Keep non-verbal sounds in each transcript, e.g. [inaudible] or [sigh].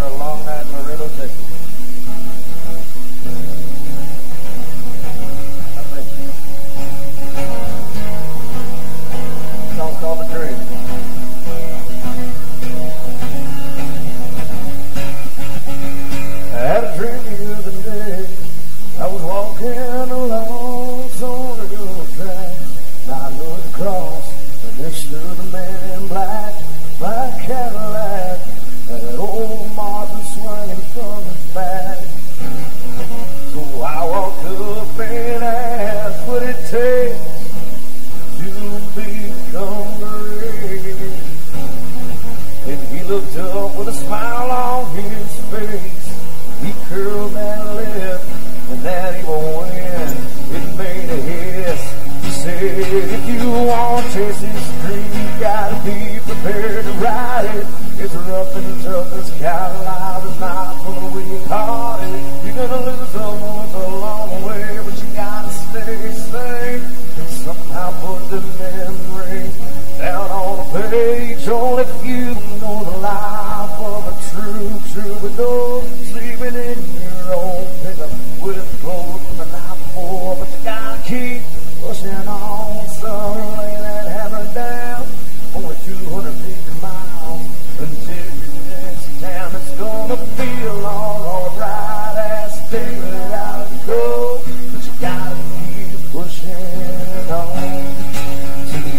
a long night in I had a dream the other day. I was walking along railroad track. I looked across, and there stood a man in black.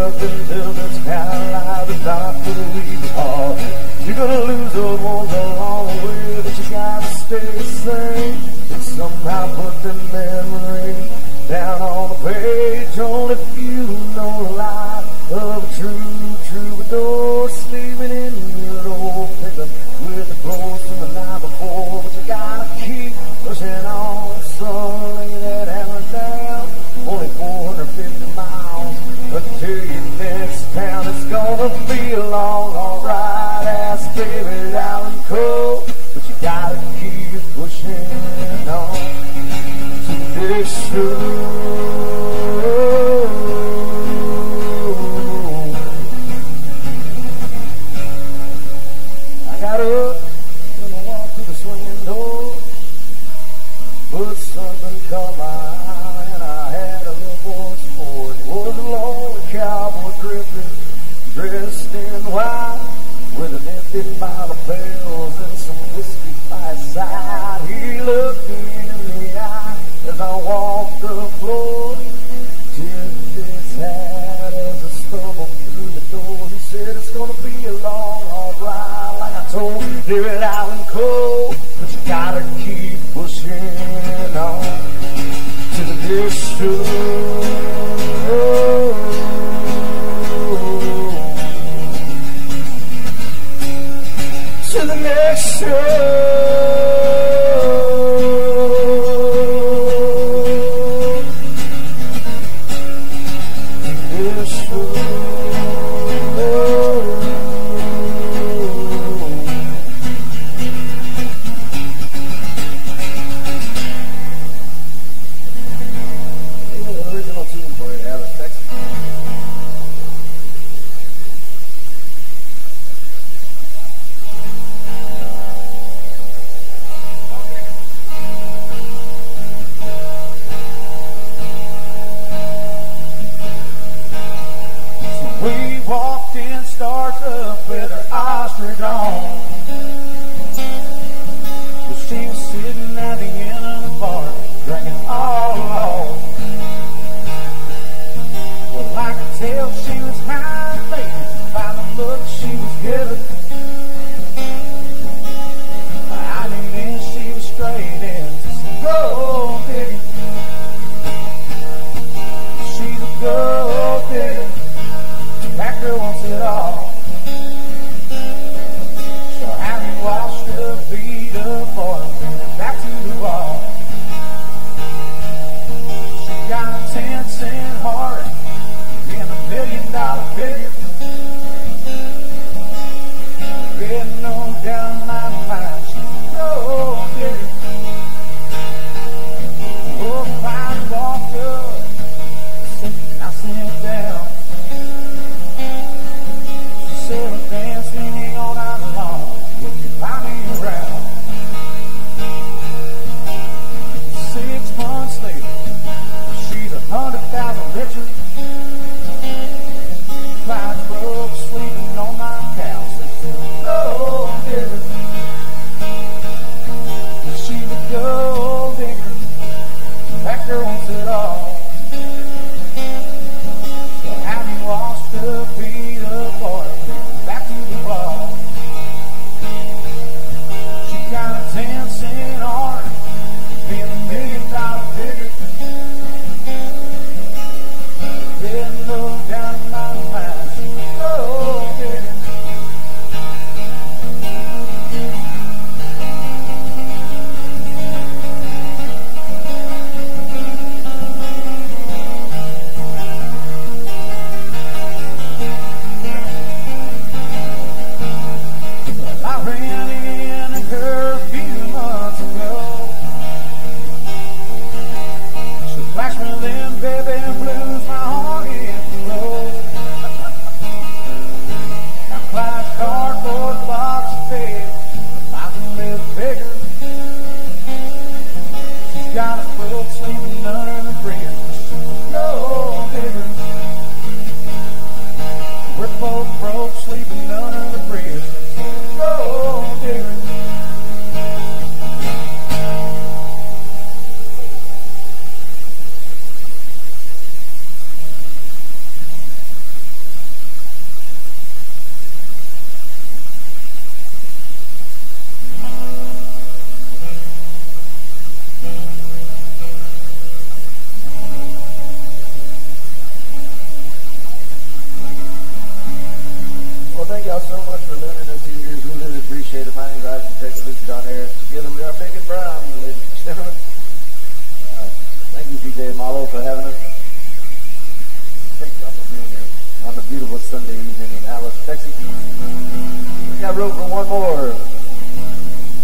up until the skyline is not believe it all. You're gonna lose those ones along the way but you gotta stay the same and somehow put them there. clear it out and cold, but you gotta keep pushing on to the next show. To the next show. down there to give them their picket prime. Live [laughs] sentiment. Uh, thank you, DJ MaLo, for having us. Thank y'all for being here on a beautiful Sunday evening in Alice, Texas. We got room for one more.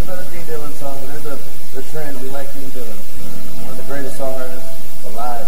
Another Gene Dillon song. There's a the trend. We like Gene Dillon, one of the greatest songwriters alive.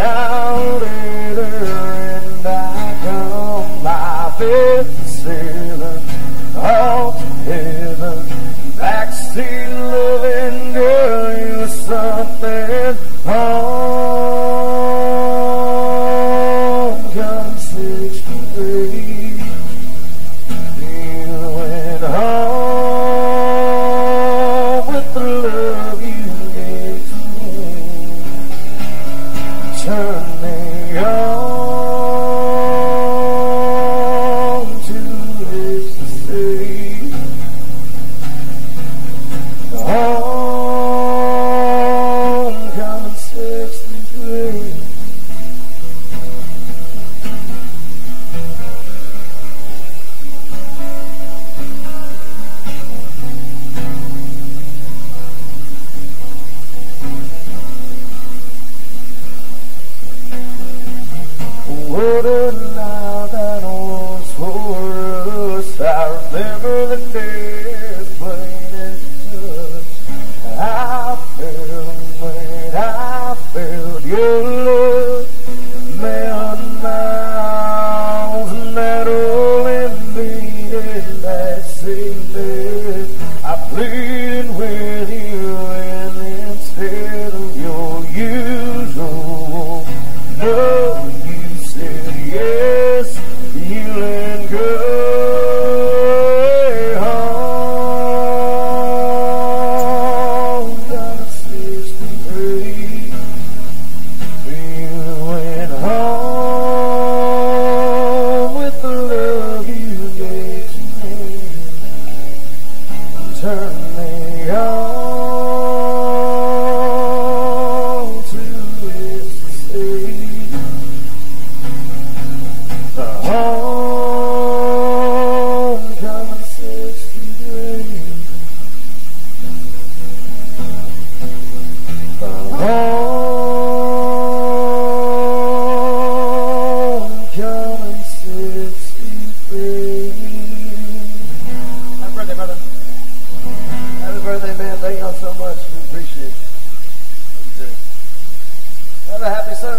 now.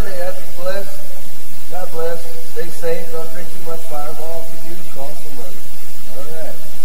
on the air. Be blessed. God bless. Stay safe. Don't drink too much Fireball. If you do, call somebody. All right.